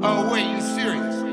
Oh, wait, you serious?